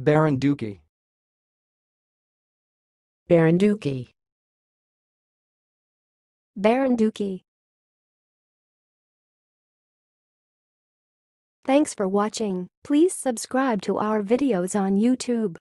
Baranduki. Baranduki. Baranduki. Thanks for watching. Please subscribe to our videos on YouTube.